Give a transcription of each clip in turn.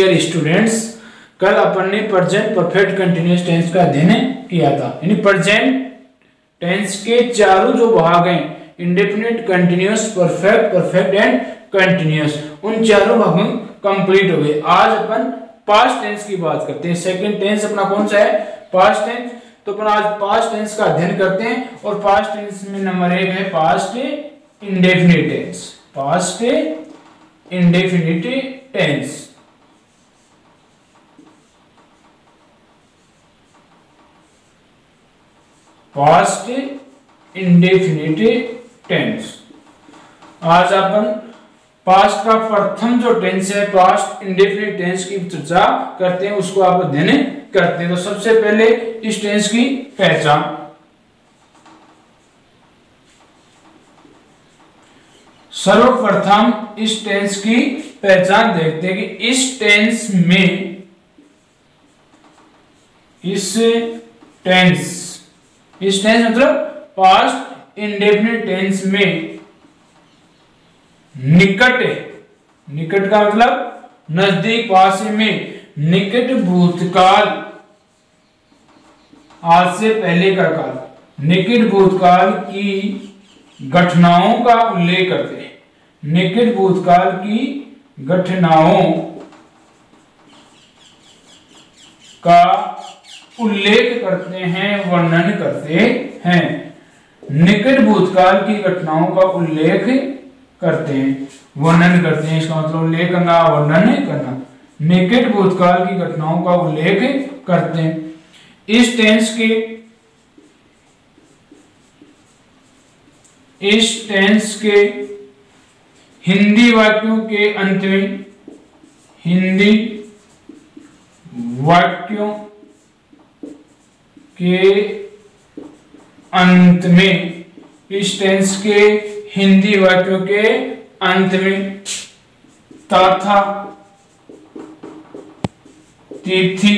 Dear students कल अपन ने present perfect continuous tense का अध्ययन किया था। यानी प्रेजेंट टेंस के चारों जो भाग हैं indefinite continuous perfect perfect and continuous उन चारों भागों कंप्लीट हो गए। आज अपन पास्ट टेंस की बात करते हैं। सेकंड टेंस अपना कौन सा है? पास्ट टेंस तो अपन आज पास्ट टेंस का अध्ययन करते हैं और पास्ट टेंस में नंबर एक है past indefinite tense past indefinite tense past indefinite tense. आज अपन पास्ट का प्रथम जो टेंस है पास्ट इंडेफिनिट टेंस की चर्चा करते हैं, उसको आप अध्ययन करते हैं। तो सबसे पहले इस टेंस की पहचान। सर्वप्रथम इस टेंस की पहचान देखते हैं कि इस टेंस में, इस टेंस इस टेंस मतलब पास्ट इंडेफिनिट टेंस में निकट निकट का मतलब नज़दीक, पास में। निकट भूतकाल। आज से पहले का काल। निकट भूतकाल की घटनाओं का उल्लेख करते हैं। निकट भूतकाल की घटनाओं का उल्लेख करते हैं, वर्णन करते हैं। निकट भूतकाल की घटनाओं का उल्लेख करते हैं। वर्णन करते हैं, इसका मतलब उल्लेख करना, वर्णन करना। निकट भूतकाल की घटनाओं का उल्लेख करते हैं। इस टेंस के, इस टेंस के हिंदी वाक्यों के अंत में, हिंदी वाक्यों के अंत में, इस टेंस के हिंदी वाक्यों के अंत में, तथा तिथि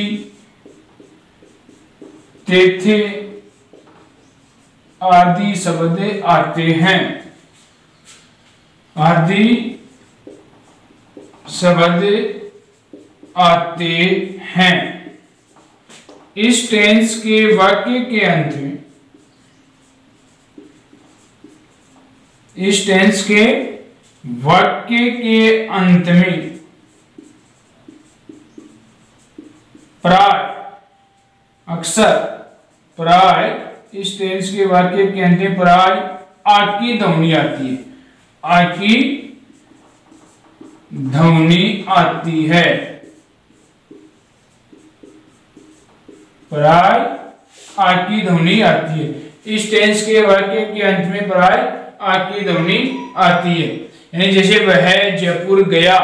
तिथि आदि शब्द आते हैं। आदि शब्द आते हैं। इस टेंस के वाक्य के अंत में, इस टेंस के वाक्य के अंत में, प्राय, अक्सर प्राय, इस टेंस के वाक्य के अंत में प्राय आ की ध्वनि आती है। आ की ध्वनि आती है। प्राय आ की ध्वनि आती है। इस टेंस के वाक्य के अंत में प्राय आ की ध्वनि आती है। यानी जैसे वह जयपुर गया।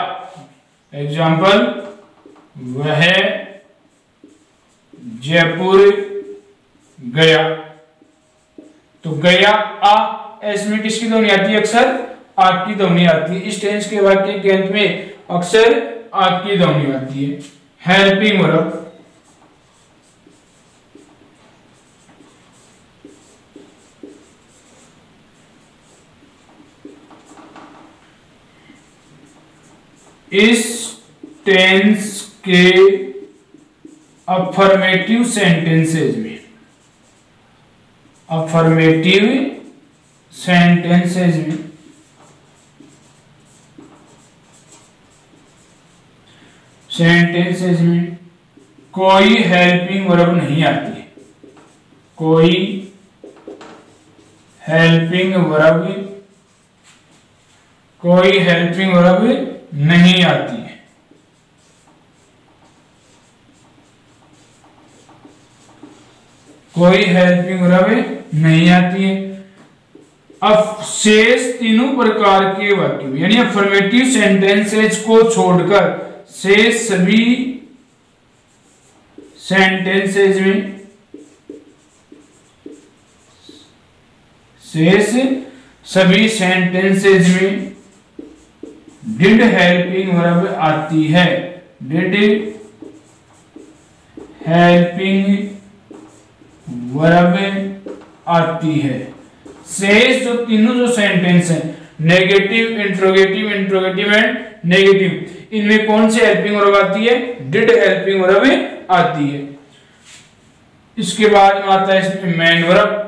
एग्ज़ाम्पल वह जयपुर गया। तो गया आ इसमें किसकी ध्वनि आती है? अक्सर आग की ध्वनि आती है। इस टेंस के वाक्य के अंत में अक्सर आग की ध्वनि आती है। हेल्पिंग वर्ब इस टेंस के अफर्मेटिव सेंटेंसेज में अफर्मेटिव सेंटेंसेज में सेंटेंसेज में कोई हेल्पिंग वर्ब नहीं आती कोई हेल्पिंग वर्ब कोई हेल्पिंग वर्ब नहीं आती है। कोई हेल्पिंग वर्ब नहीं आती है। अब शेष तीनों प्रकार के वाक्य यानी अफर्मेटिव सेंटेंसेज को छोड़कर शेष सभी सेंटेंसेज में शेष सभी सेंटेंसेज में डिड हेल्पिंग वर्ब आती है। डिड हेल्पिंग वर्ब आती है। शेष जो तीनों जो सेंटेंस है negative interrogative interrogative and negative इनमें कौन सी हेल्पिंग वर्ब आती है? डिड हेल्पिंग वर्ब आती है। इसके बाद में आता है इसमें मैन वर्ब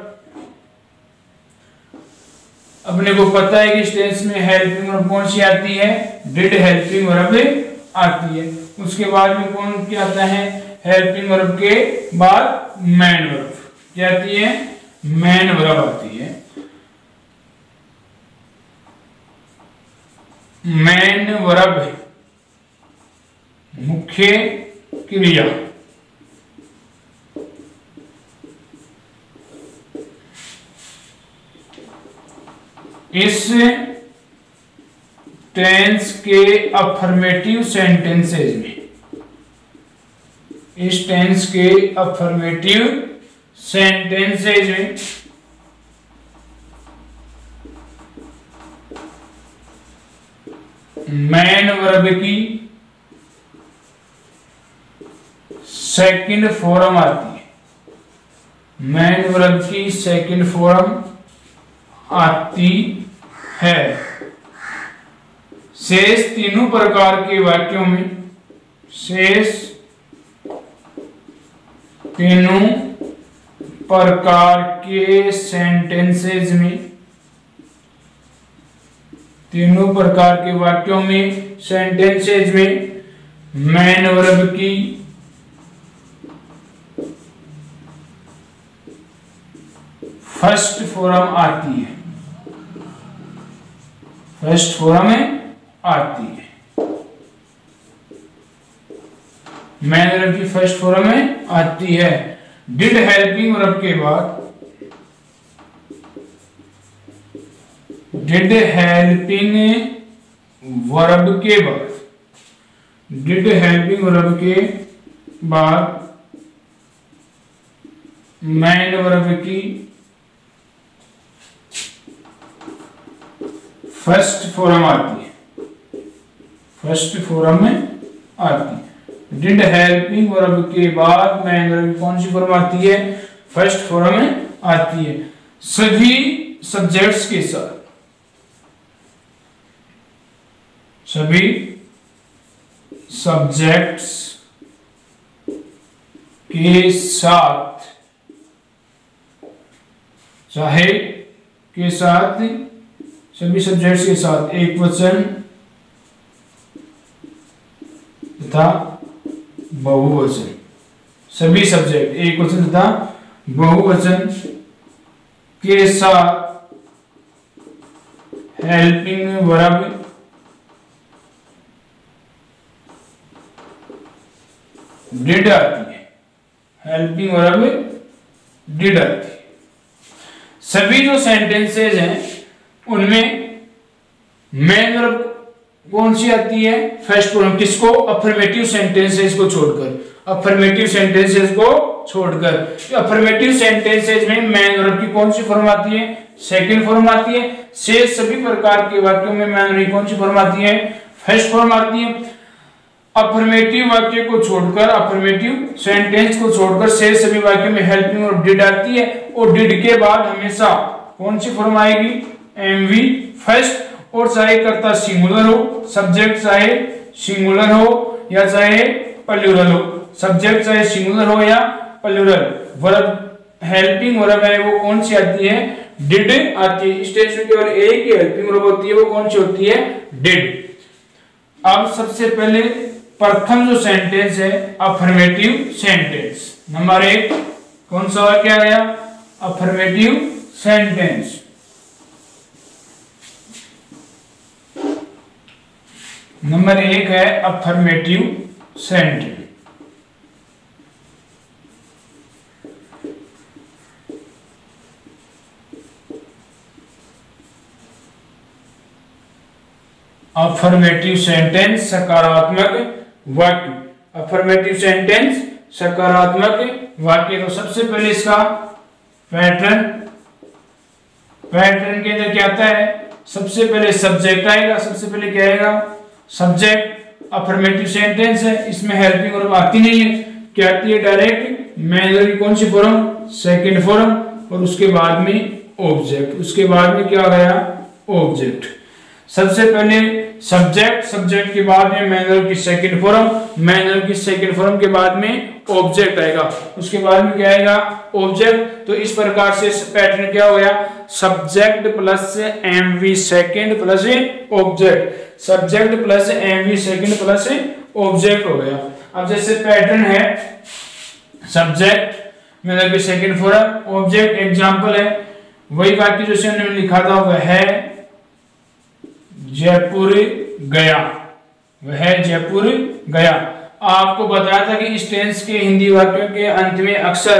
अपने को पता है कि टेंस में हेल्पिंग वर्ब कौन सी आती है? डिड हेल्पिंग वर्ब आती है। उसके बाद में कौन क्या आता है? हेल्पिंग वर्ब के बाद मैन वर्ब क्या आती है? मैन वर्ब आती है। मैन वर्ब मुख्य क्रिया। इस टेंस के अफर्मेटिव सेंटेंसेज में, इस टेंस के अफर्मेटिव सेंटेंसेज में मैन वर्ब की सेकंड फॉर्म आती है। मैन वर्ब की सेकंड फॉर्म आती है। शेष तीनों प्रकार के वाक्यों में शेष तीनों प्रकार के सेंटेंसेज में, तीनों प्रकार के वाक्यों में सेंटेंसेज में, मैन वर्ब की फ़र्स्ट फॉर्म आती है। फ़र्स्ट फोरम में आती है। मैन वर्ब की फ़र्स्ट फोरम में आती है। डिड हेल्पिंग वर्ब के बाद डिड हेल्पिंग वर्ब के बाद डिड हेल्पिंग वर्ब के बाद मैन वर्ब की फ़र्स्ट फोरम आती है। फ़र्स्ट फोरम में आती है। डिड हेल्पिंग वर्ब के बाद मैन कौन सी फॉर्म आती है? फ़र्स्ट फोरम में आती है। सभी सब्जेक्ट्स के साथ। सभी सब्जेक्ट्स के साथ। चाहे के साथ सभी सब्जेक्ट्स के साथ एक वचन तथा बहुवचन। सभी सब्जेक्ट एक वचन तथा बहुवचन के साथ हेल्पिंग वर्ब डिड आती है। हेल्पिंग वर्ब डिड आती है। सभी जो सेंटेंसेज हैं, उनमें मेन वर्ब कौन सी आती है? फ़र्स्ट फॉर्म किसको? अफर्मेटिव सेंटेंसेस को छोड़कर। अफर्मेटिव सेंटेंसेस को छोड़कर। अफर्मेटिव सेंटेंसेस में मैन वर्ब की कौन सी फॉर्म आती है? सेकंड फॉर्म आती है। शेष सभी प्रकार के वाक्यों में मैन वर्ब कौन सी फॉर्म आती है? फ़र्स्ट फॉर्म आती है। अफर्मेटिव वाक्य को छोड़कर अफर्मेटिव सेंटेंस को छोड़कर शेष सभी वाक्यों में हेल्पिंग और डिड आती है। और डिड के बाद हमेशा कौन सी फॉर्म आएगी? एमवी फ़र्स्ट और चाहे करता सिंगुलर हो सब्जेक्ट चाहे सिंगुलर हो या चाहे पल्यूरल हो. सब्जेक्ट चाहे सिंगुलर हो या प्लूरल वर्ब हेल्पिंग वर्ब है वो कौन सी आती है? डिड आती है. स्टेज में केवल एक ही हेल्पिंग वर्ब होती है, वो कौन सी होती है? डिड अब सबसे पहले प्रथम जो सेंटेंस है अफर्मेटिव सेंटेंस नंबर एक, कौन सा क्या गया अफर्मेटिव सेंटेंस नंबर एक है अफर्मेटिव सेंटेंस अफर्मेटिव सेंटेंस सकारात्मक वाक्य. अफर्मेटिव सेंटेंस सकारात्मक वाक्य. तो सबसे पहले इसका पैटर्न पैटर्न के अंदर क्या आता है? सबसे पहले सब्जेक्ट आएगा, सबसे पहले क्या आएगा? सब्जेक्ट अफर्मेटिव सेंटेंस है, इसमें हेल्पिंग वर्ब आती नहीं है। क्या आती है डायरेक्ट मैनर की कौन सी फॉर्म सेकेंड फॉर्म और उसके बाद में ऑब्जेक्ट उसके बाद में क्या गया ऑब्जेक्ट सबसे पहले सब्जेक्ट सब्जेक्ट के बाद में मैनुअल की सेकंड फॉर्म मैनुअल की सेकंड फॉर्म के बाद में ऑब्जेक्ट आएगा। उसके बाद में क्या आएगा? ऑब्जेक्ट तो इस प्रकार से पैटर्न क्या हो गया? Subject plus M V second plus object subject plus M V second plus object हो गया। अब जैसे पैटर्न है सब्जेक्ट मतलब सेकेंड फॉर्म ऑब्जेक्ट एग्ज़ाम्पल है। वही वाक्य जो लिखा था, वह है जयपुर गया। वह जयपुर गया। आपको बताया था कि इस टेंस के हिंदी वाक्यों के अंत में अक्सर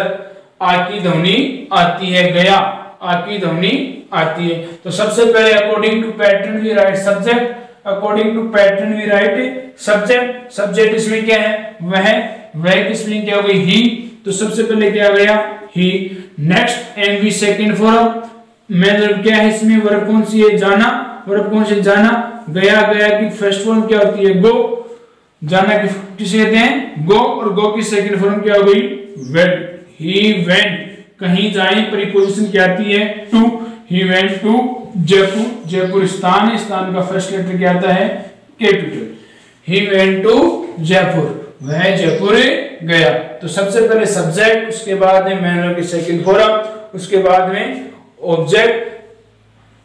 आ की ध्वनि आती है, गया, आ की ध्वनि आती है। तो सबसे पहले according to pattern we write subject according to pattern we write subject subject इसमें क्या है? वह वह किसमें क्या हो गई ही तो सबसे पहले क्या गया? He next M V second form मतलब क्या है इसमें? वर्ब कौन सी है? जाना। वर्ब कौन से जाना, गया गया की फ़र्स्ट फॉर्म क्या होती है? गो। जाना किसे कहते हैं? गो। और गो की सेकंड फॉर्म क्या हो गई? वेंट ही वेंट कहीं जाए प्रीपोजिशन क्या आती है? To he went to Jaipur Jaipur स्थान स्थान का फ़र्स्ट लेटर क्या आता है? Capital he went to Jaipur वह जयपुर गया। तो सबसे पहले सब्जेक्ट उसके बाद में मैनर की सेकंड फॉर्म उसके बाद में ऑब्जेक्ट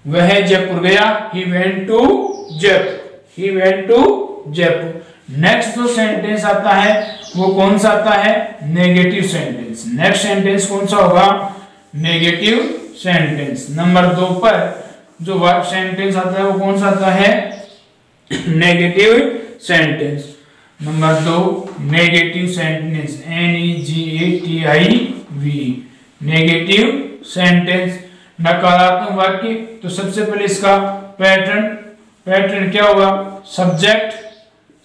वह जयपुर गया he went to Jaipur he went to Jaipur. Next जो सेंटेंस आता है, वो कौन सा आता है? नेगेटिव सेंटेंस नेक्स्ट सेंटेंस कौन सा होगा? नेगेटिव सेंटेंस नंबर दो पर जो वर्ब सेंटेंस आता है, वो कौन सा आता है? नेगेटिव सेंटेंस नंबर दो negative sentence N E G A T I V negative sentence नकारात्मक वाक्य तो सबसे पहले इसका पैटर्न पैटर्न क्या होगा सब्जेक्ट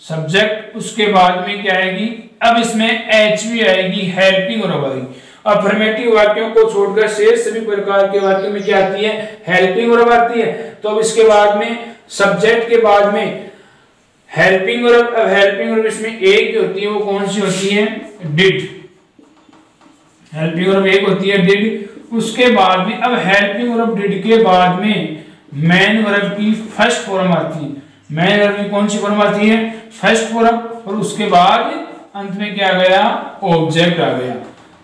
सब्जेक्ट उसके बाद में क्या आएगी? अब इसमें एच भी आएगी हेल्पिंग और आएगी अफर्मेटिव वाक्यों को छोड़कर शेष सभी प्रकार के वाक्यों में क्या आती है? हेल्पिंग और आती है। तो अब इसके बाद में सब्जेक्ट के बाद में हेल्पिंग और अब हेल्पिंग और इसमें एक होती है, वो कौन सी होती है? डिड हेल्पिंग और एक होती है डिड उसके बाद में अब हेल्पिंग और डिड के बाद में मैन वर्ब की फ़र्स्ट फॉर्म आती है। मैन वर्ब की कौन सी फॉर्म आती है? फ़र्स्ट फॉर्म और उसके बाद अंत में क्या गया? ऑब्जेक्ट आ गया।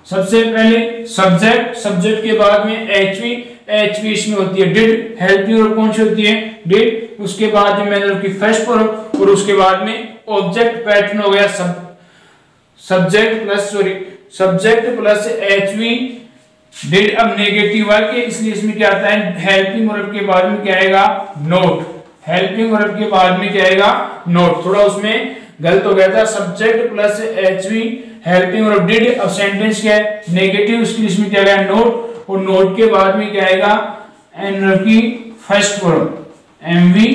सबसे पहले सब्जेक्ट सब्जेक्ट के बाद में एच वी एच वी इसमें होती है। डिड हेल्प यू और कौन सी होती है? डिड उसके बाद में मैंने की फ़र्स्ट फॉर्म और उसके बाद में ऑब्जेक्ट पैटर्न हो गया। सब subject plus sorry subject plus H V did अब नेगेटिव वाक्य इसलिए इसमें क्या आता है? हेल्पिंग वर्ब के बाद में क्या आएगा? नोट हेल्पिंग वर्ब के बाद में क्या आएगा? नोट थोड़ा उसमें गलत हो गया था। Subject plus H V helping verb did अब सेंटेंस क्या है? नेगेटिव उसके इसमें क्या आएगा? नोट और नोट के बाद में क्या आएगा? एन की first form M V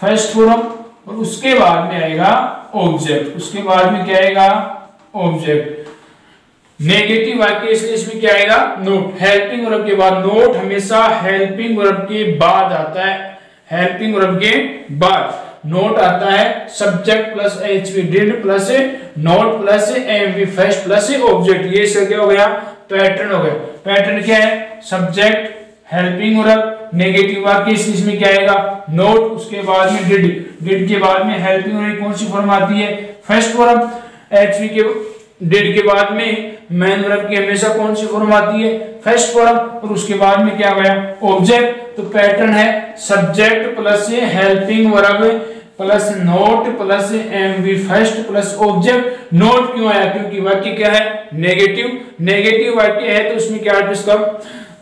first form और उसके बाद में आएगा ऑब्जेक्ट उसके बाद में क्या आएगा? ऑब्जेक्ट नेगेटिव वाक्य इसलिए इसमें क्या आएगा? नोट हेल्पिंग वर्ब के बाद नोट हमेशा हेल्पिंग वर्ब के बाद आता है। हेल्पिंग वर्ब के बाद। नोट आता है subject plus H V did plus not plus M V first plus object ये सब क्या हो गया? पैटर्न हो गया। पैटर्न क्या है? सब्जेक्ट हेल्पिंग वर्ब नेगेटिव वाक्य इसमें क्या आएगा? नोट उसके बाद में डिड डिड के बाद में हेल्पिंग वर्ब कौन सी फॉर्म आती है? फ़र्स्ट फॉर्म एच वी के डिड के बाद में मैन वर्ब की हमेशा कौन सी फॉर्म आती है? फ़र्स्ट फॉर्म और उसके बाद में क्या गया ऑब्जेक्ट तो पैटर्न है subject plus helping verb plus not plus M V first plus object not क्यों आया? क्योंकि वाक्य क्या है? नेगेटिव नेगेटिव वाक्य है तो उसमें क्या इसका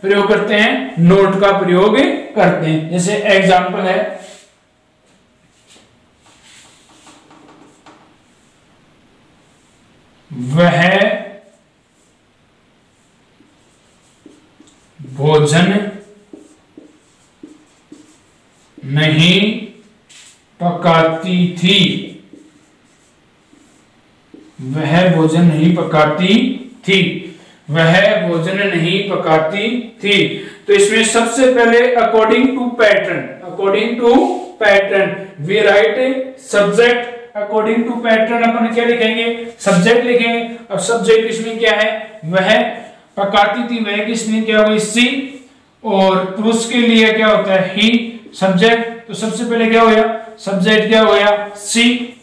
प्रयोग करते हैं? नोट का प्रयोग करते हैं। जैसे एग्ज़ाम्पल है वह भोजन नहीं पकाती थी। वह भोजन नहीं पकाती थी। वह भोजन नहीं पकाती थी। तो इसमें सबसे पहले according to pattern according to pattern we write subject according to pattern अपन क्या लिखेंगे? सब्जेक्ट लिखेंगे। और सब्जेक्ट इसमें क्या है? वह पकाती थी, वह किसने क्या हुई? सी। और पुरुष के लिए क्या होता है? ही। सब्जेक्ट तो सबसे पहले क्या हो गया? सब्जेक्ट क्या हो गया? सी।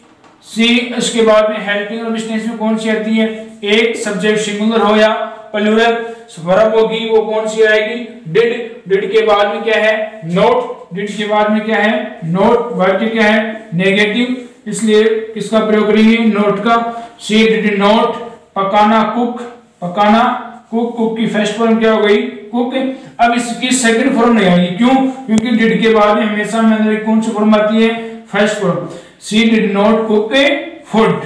सी इसके बाद में हेल्पिंग और टेंस में कौन सी आती है? एक सब्जेक्ट सिंगुलर हो या प्लूरल वर्ब होगी, वो कौन सी आएगी? डिड डिड के बाद में क्या है? नोट डिड के बाद में क्या है? नोट वाक्य क्या है? नेगेटिव इसलिए किसका प्रयोग करेंगे? नोट का। सी डिड नोट पकाना कुक पकाना कुक कुक की फ़र्स्ट फॉर्म क्या हो गई? कुक अब इसकी सेकंड फॉर्म नहीं आएगी। क्यों? क्योंकि डिड के बाद में हमेशा में कौन सी फॉर्म आती है? First form she did not cook a food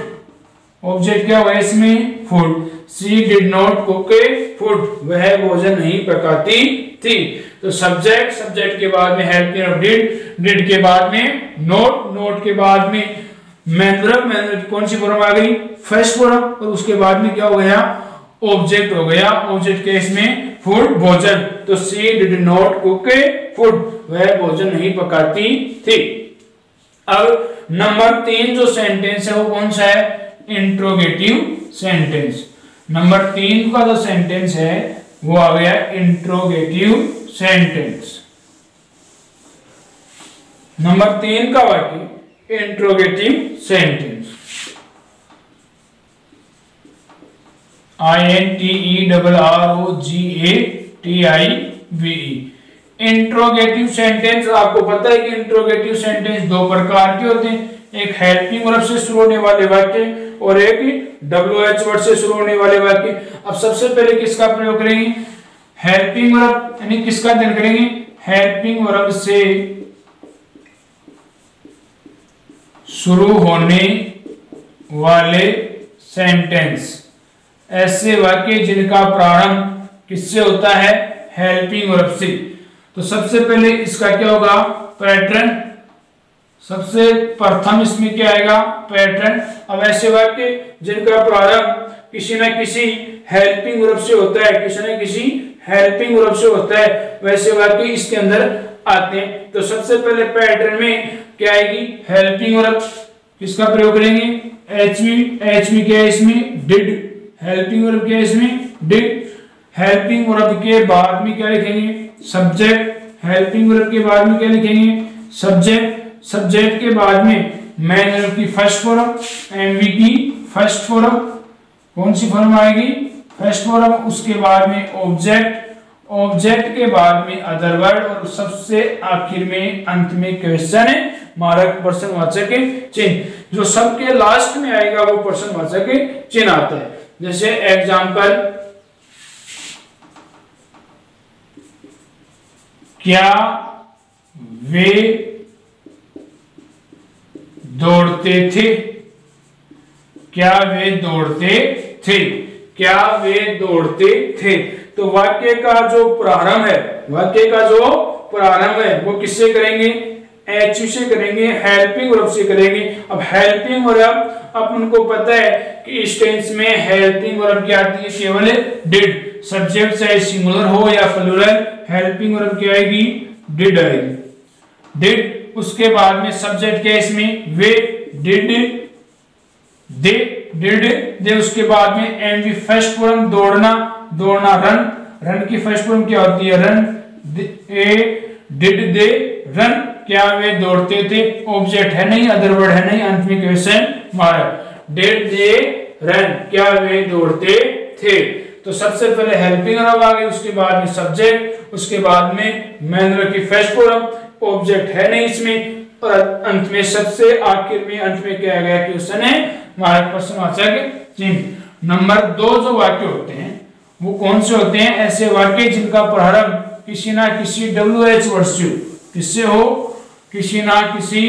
object क्या हुआ इसमें? Food she did not cook a food वह भोजन नहीं पकाती थी। तो सब्जेक्ट सब्जेक्ट के बाद में हेल्पिंग ऑफ़ डिड डिड के बाद में नोट नोट के बाद में मैंद्रव मैंद्रव की कौन सी फॉर्म आ गई? फ़र्स्ट फॉर्म और उसके बाद में क्या हो गया? ऑब्जेक्ट हो गया। ऑब्जेक्ट केस में फ़ूड भोजन। तो she did not cook food वह भोजन नहीं पकाती थी। अब नंबर तीन जो सेंटेंस है, वो कौन सा है? इंट्रोगेटिव सेंटेंस नंबर तीन का जो सेंटेंस है, वो आ गया इंट्रोगेटिव सेंटेंस नंबर तीन का वाक्य। Interrogative sentence I N T E double R O G A T I V E interrogative sentence आपको पता है कि इंट्रोगेटिव सेंटेंस दो प्रकार के होते हैं। एक हेल्पिंग वर्ब से शुरू होने वाले वाक्य और एक डब्ल्यू एच वर्ड से शुरू होने वाले वाक्य। अब सबसे पहले किसका प्रयोग करेंगे? हेल्पिंग वर्ब यानी किसका अध्ययन करेंगे? हेल्पिंग वर्ब से शुरू होने वाले सेंटेंस ऐसे वाक्य जिनका प्रारंभ किससे होता है? हेल्पिंग वर्ब से तो सबसे पहले इसका क्या होगा? पैटर्न सबसे प्रथम इसमें क्या आएगा? पैटर्न अब ऐसे वाक्य जिनका प्रारंभ किसी ना किसी हेल्पिंग वर्ब से होता है, किसी न किसी हेल्पिंग वर्ब से होता है, वैसे वाक्य इसके अंदर आते हैं। तो सबसे पहले पैटर्न में क्या आएगी? हेल्पिंग वर्ब किसका प्रयोग करेंगे? एच वी एच वी क्या है इसमें? डिड हेल्पिंग वर्ब क्या है इसमें? डिड हेल्पिंग वर्ब के बाद में क्या लिखेंगे? सब्जेक्ट हेल्पिंग वर्ब के बाद में क्या लिखेंगे? सब्जेक्ट सब्जेक्ट के बाद में मैन वर्ब की फ़र्स्ट फॉर्म एमवी की फ़र्स्ट फॉर्म कौन सी फॉर्म आएगी? फ़र्स्ट फॉरम उसके बाद में ऑब्जेक्ट ऑब्जेक्ट के बाद में अदर वर्ड और सबसे आखिर में, अंत में क्वेश्चन मारक प्रश्नवाचक चिन्ह। जो सबके लास्ट में आएगा, वो प्रश्नवाचक चिन्ह आता है। जैसे एग्ज़ाम्पल क्या वे दौड़ते थे? क्या वे दौड़ते थे? क्या वे दौड़ते थे? तो वाक्य का जो प्रारंभ है, वाक्य का जो प्रारंभ है, वो किससे करेंगे? एच से करेंगे हेल्पिंग वर्ब से करेंगे। अब हेल्पिंग वर्ब अपन को पता है कि इस टेंस में हेल्पिंग वर्ब क्या आती है? केवल डिड सब्जेक्ट चाहे सिंगुलर हो या प्लूरल हेल्पिंग वर्ब क्या आएगी? डिड आएगी। डिड उसके बाद में सब्जेक्ट क्या है इसमें? वे डिड दे डिड दे उसके बाद में एम वी फ़र्स्ट फॉर्म दौड़ना दौड़ना रन रन की फ़र्स्ट फॉर्म क्या होती है? Run uh did they run क्या वे दौड़ते थे? ऑब्जेक्ट है नहीं अदर वर्ड है नहीं, अंत में क्वेश्चन मारा डेड दे रन क्या वे दौड़ते थे? तो सबसे पहले हेल्पिंग वर्ब आ गई, उसके बाद में सब्जेक्ट उसके बाद में मैन की फ़र्स्ट फॉर्म ऑब्जेक्ट है नहीं इसमें, और अंत में सबसे आखिर में, अंत में क्या गया? क्वेश्चन है मार्ग प्रश्नवाचक चिन्ह. नंबर दो जो वाक्य होते हैं, वो कौन से होते हैं? ऐसे वाक्य जिनका प्रारंभ किसी ना किसी डब्ल्यू एच वर्ड से किससे हो? किसी ना किसी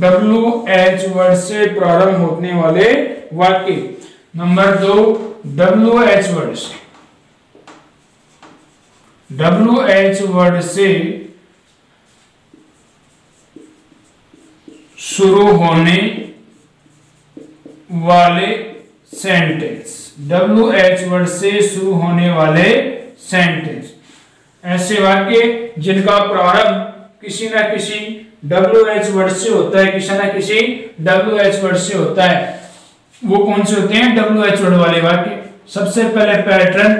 डब्ल्यू एच वर्ड से प्रारंभ होने वाले वाक्य। नंबर दो डब्ल्यू एच वर्ड से। डब्ल्यू एच वर्ड से शुरू होने वाले सेंटेंस डब्ल्यू एच वर्ड से शुरू होने वाले सेंटेंस ऐसे वाक्य जिनका प्रारंभ किसी ना किसी डब्ल्यू एच वर्ड से होता है किसी ना किसी डब्ल्यू एच वर्ड से होता है। वो कौन से होते हैं? डब्ल्यू एच वर्ड वाले वाक्य। सबसे पहले पैटर्न।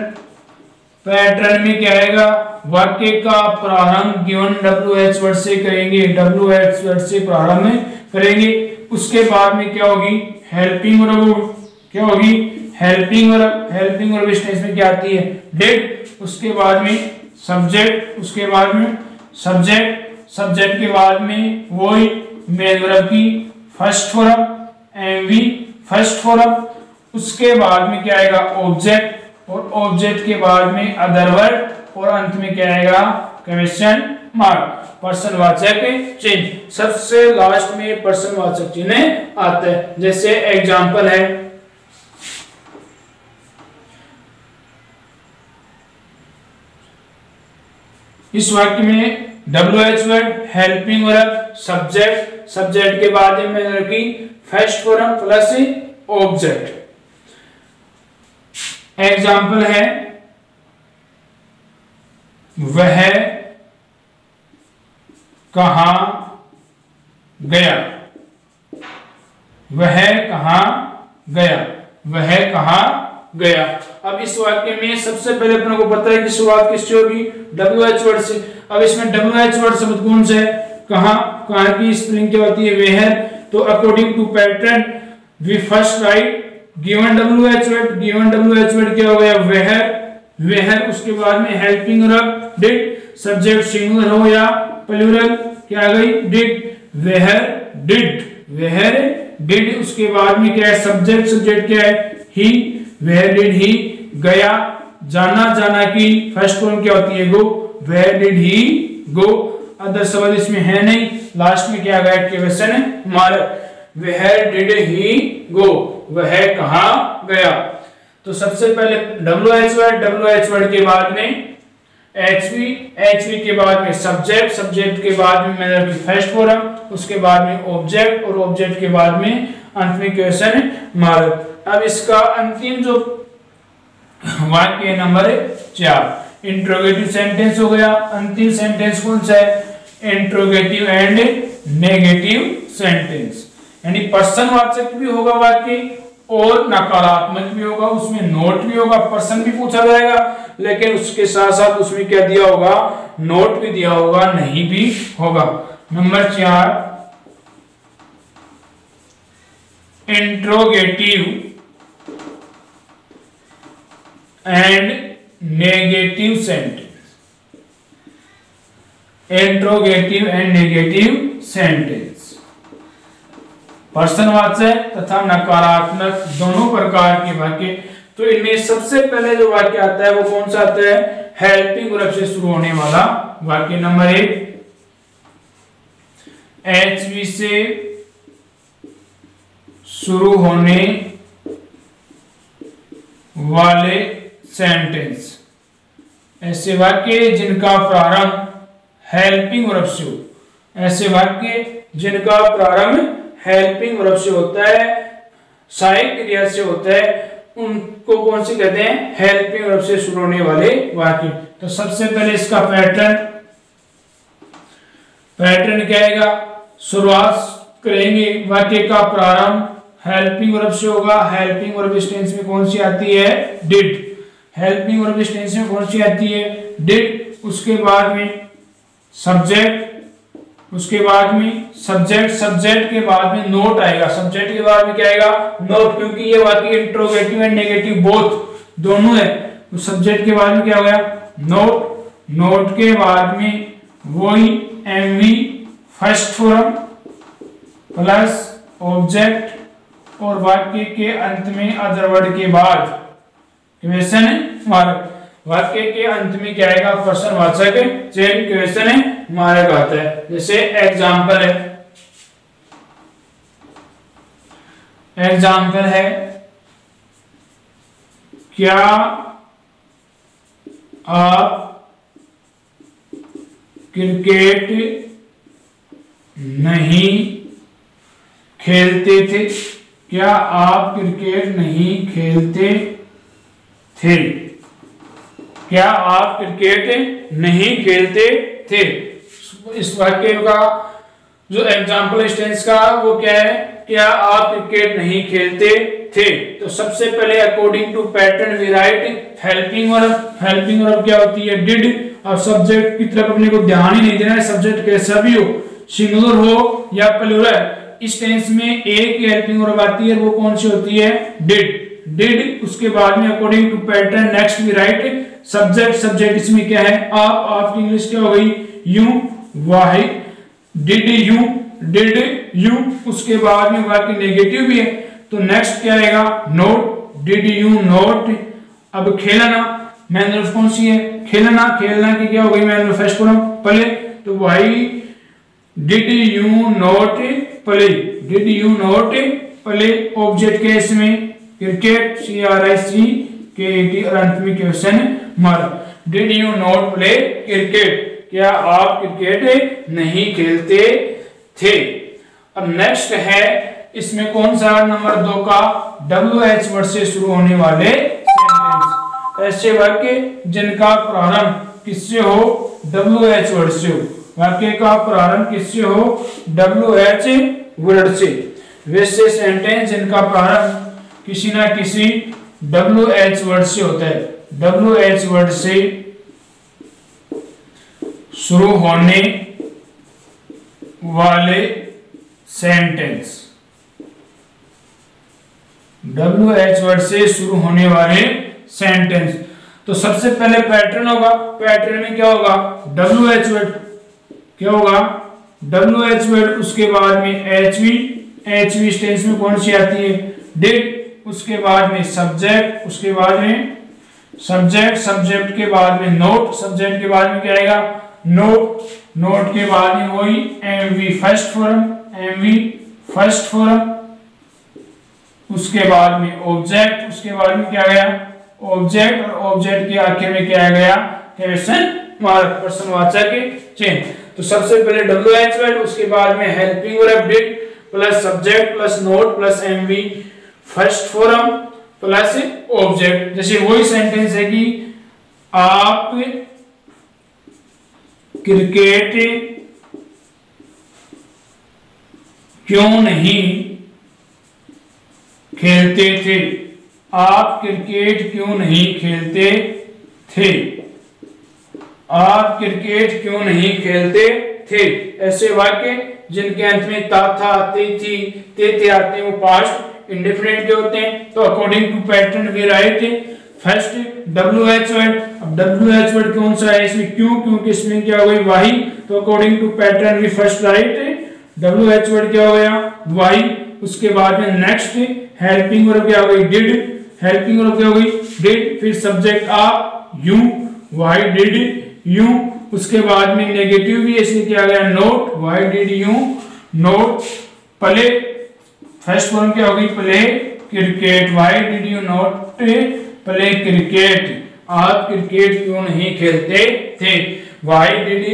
पैटर्न में क्या आएगा? वाक्य का प्रारंभ गिवन डब्ल्यू एच वर्ड से करेंगे। डब्ल्यू एच वर्ड से प्रारंभ करेंगे। उसके बाद में क्या होगी? हेल्पिंग वर्ब क्या होगी? हेल्पिंग वर्ब हेल्पिंग वर्ब इस टेंस में क्या आती है? डेट उसके बाद में सब्जेक्ट उसके बाद में सब्जेक्ट सब्जेक्ट के बाद में वो मेन वर्ब की first form MV first form उसके बाद में क्या आएगा? ऑब्जेक्ट, और ऑब्जेक्ट के बाद में अदर वर्ड, और अंत में क्या आएगा? Question mark. पर्सन वाचक चिन्ह। सबसे लास्ट में पर्सन वाचक चिन्ह आता है। जैसे एग्जांपल है। इस वाक्य में W H word helping verb subject subject के बाद में रखी first form plus object example है, वह कहा गया? वह कहा गया? वह कहा गया? अब इस वाक्य में सबसे पहले अपने को पता है कि शुरुआत किससे होगी? डब्ल्यू एच वर्ड से। अब इसमें डब्ल्यू एच वर्ड शब्द कौन से है कहा? कहा की स्पेलिंग क्या होती है? वेहर तो according to pattern we first write given W H word given W H word क्या हो गया? वेहर वेहर उसके बाद में हेल्पिंग रब डिड सब्जेक्ट सिंगुलर हो या प्लूरल क्या आ गई? Did where did where did उसके बाद में क्या है? सब्जेक्ट सब्जेक्ट क्या है? ही वेयर डिड ही गया। जाना जाना की फ़र्स्ट फॉर्म क्या होती है? Go. Where did he go. Other सवाल इसमें है नहीं। लास्ट में क्या गया? क्वेश्चन है। हमारा वेयर डिड ही गो। वह कहा गया? तो सबसे पहले W H word W H word के बाद में एच वी एच वी के बाद में सब्जेक्ट सब्जेक्ट के बाद में मैंने फ़र्स्ट फॉर्म उसके बाद में ऑब्जेक्ट और ऑब्जेक्ट के बाद में अंत में क्वेश्चन मार्क अब इसका अंतिम जो वाक्य नंबर चार। इंट्रोगेटिव सेंटेंस हो गया। अंतिम सेंटेंस कौन सा है? इंट्रोगेटिव एंड नेगेटिव सेंटेंस यानी पर्सन वाचक भी होगा वाक्य, और नकारात्मक भी होगा, उसमें नोट भी होगा पर्सन भी पूछा जाएगा, लेकिन उसके साथ साथ उसमें क्या दिया होगा? नोट भी दिया होगा, नहीं भी होगा। नंबर चार। Interrogative and negative sentence. Interrogative and negative sentence पर्सनवाचक तथा नकारात्मक दोनों प्रकार के वाक्य। तो इनमें सबसे पहले जो वाक्य आता है वो कौन सा आता है? हेल्पिंग वर्ब से शुरू होने वाला वाक्य नंबर एक। एच वी से शुरू होने वाले सेंटेंस ऐसे वाक्य जिनका प्रारंभ हेल्पिंग वर्ब से ऐसे वाक्य जिनका प्रारंभ हेल्पिंग वर्ब से होता है, सहायक क्रिया से होता है, उनको कौन से कहते हैं? हेल्पिंग वर्ब से शुरू होने वाले वाक्य. तो सबसे पहले इसका पैटर्न पैटर्न क्या आएगा? शुरुआत करेंगे, वाक्य का प्रारंभ हेल्पिंग वर्ब से होगा. हेल्पिंग वर्ब टेंस में कौन सी आती है? डिड हेल्पिंग वर्ब इस टेंस में कौन सी आती है? डिड उसके बाद में सब्जेक्ट उसके बाद में सब्जेक्ट सब्जेक्ट के बाद में नोट आएगा। सब्जेक्ट के बाद में क्या आएगा? नोट क्योंकि ये वाक्य इंट्रोगेटिव एंड नेगेटिव बोथ दोनों है। तो सब्जेक्ट के बाद में क्या हो गया? नोट नोट के बाद में वही MV first form plus object और वाक्य के अंत में अदर वर्ड के बाद। क्वेश्चन है? मार्क वाक्य के अंत में क्या आएगा? क्वेश्चन वाचक चेन क्वेश्चन है? मार्क आता है। जैसे एग्जांपल है। एग्जांपल है, क्या आप क्रिकेट नहीं खेलते थे? क्या आप क्रिकेट नहीं खेलते? थे। क्या आप क्रिकेट नहीं खेलते थे? इस वाक्य का जो एग्ज़ाम्पल स्टेंस का, वो क्या है? क्या आप क्रिकेट नहीं खेलते थे? तो सबसे पहले according to pattern we write helping और हेल्पिंग और क्या होती है? डिड और सब्जेक्ट की तरफ़ अपने को ध्यान ही नहीं देना है। सब्जेक्ट कैसा भी हो सिंगुलर हो या प्लूरल इस टेंस में एक हेल्पिंग और आती है, वो कौन सी होती है? डिड डिड उसके बाद में according to pattern next we write subject subject इसमें क्या है? आप आपकी इंग्लिश क्या हो गई? You why did you did you उसके बाद में वाक्य नेगेटिव भी है। तो नेक्स्ट क्या आएगा? नोट डिड यू नोट अब खेलना मैन कौन सी है? खेलना खेलना की क्या हो गई मैन फ़र्स्ट फॉर्म प्ले। तो why did you not play. Did you not play. Object के इसमें? Cricket C R I C K T में question mark did you not play cricket क्या आप क्रिकेट नहीं खेलते थे? अब नेक्स्ट है, इसमें कौन सा नंबर दो का डब्ल्यू एच वर्ड से शुरू होने वाले सेंटेंस ऐसे वाक्य जिनका प्रारंभ किससे हो? डब्ल्यू एच वर्ड से हो। वाक्य का प्रारंभ किससे हो? डब्ल्यू एच वर्ड से। वैसे सेंटेंस जिनका प्रारंभ किसी ना किसी डब्ल्यू एच वर्ड से होता है। डब्ल्यू एच वर्ड से शुरू होने वाले सेंटेंस डब्ल्यू एच वर्ड से शुरू होने वाले सेंटेंस तो सबसे पहले पैटर्न होगा। पैटर्न में क्या होगा? डब्ल्यू एच वर्ड क्या होगा? डब्ल्यू एच वर्ड उसके बाद में H V H V tense में कौन सी आती है? डिड उसके बाद में सब्जेक्ट उसके बाद में सब्जेक्ट सब्जेक्ट के बाद में नोट सब्जेक्ट के बाद में क्या आएगा? नोट नोट के बाद में वही M V first form M V first form उसके बाद में ऑब्जेक्ट उसके बाद में क्या गया ऑब्जेक्ट और ऑब्जेक्ट के आखिर में क्या गया? क्वेश्चन मार्क प्रश्नवाचक चेंज तो सबसे पहले डब्ल्यू एच वर्ड उसके बाद में हेल्पिंग और update plus subject plus not plus MV first form plus object जैसे वही सेंटेंस है कि आप क्रिकेट क्यों नहीं खेलते थे? आप क्रिकेट क्यों नहीं खेलते थे? आप क्रिकेट क्यों नहीं खेलते थे? ऐसे वाक्य जिनके अंत में ता, था, ते, थी, ते थे आते वो पास्ट इंडिफरेंट के होते हैं तो according to pattern we write first W H word अब डब्ल्यू एच वर्ड कौन सा है? इसमें क्यों क्योंकि इसमें क्या हो गई? वाई तो according to pattern we first write W H word क्या हो गया? वाई उसके बाद में नेक्स्ट हेल्पिंग वर्ब क्या हो गई? डिड हेल्पिंग वर्ब क्या हो गई? डिड फिर subject uh you why did you उसके बाद में नेगेटिव भी इसलिए क्या गया? Not why did you not play first form क्या होगी? Play cricket why did you not play cricket आप क्रिकेट क्यों नहीं खेलते थे? Why did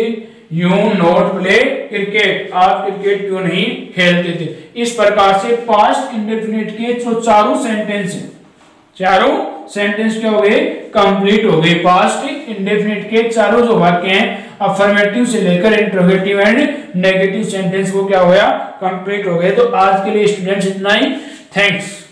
you not play cricket आप क्रिकेट क्यों नहीं खेलते थे? इस प्रकार से पास्ट इंडेफिनिट के जो चारों सेंटेंस हैं, चारों सेंटेंस क्या हो गए? कंप्लीट हो गए. पास्ट इंडेफिनिट के चारों जो वाक्य हैं अफर्मेटिव से लेकर इंट्रोगेटिव एंड नेगेटिव सेंटेंस को क्या होया कंप्लीट हो गए। तो आज के लिए स्टूडेंट्स इतना ही। थैंक्स